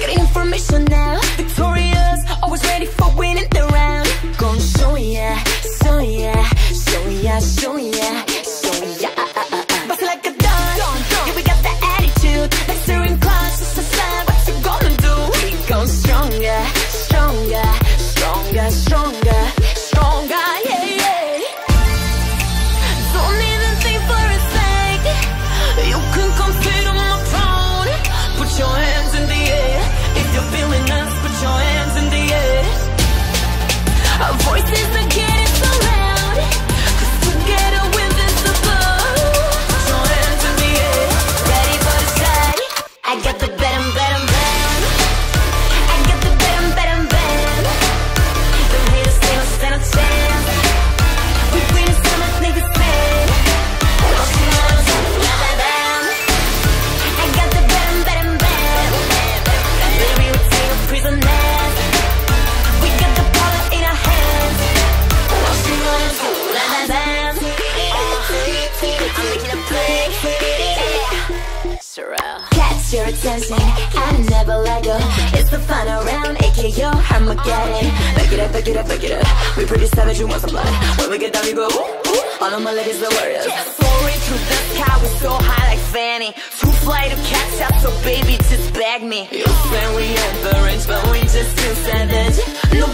getting information now. Victorious, always ready for winning the round. around. Catch your attention, I never let go. It's the final round, aka Armageddon. Back it up, back it up, back it up. We pretty savage, we want some blood. When we get down, we go ooh. All of my ladies are warriors. Soaring through the sky, we so high like Fanny. Too fly to catch up, so baby, just bag me. You say we had the range, but we just too savage. No